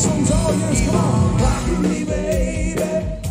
songs all yours. Come on, rock me, baby.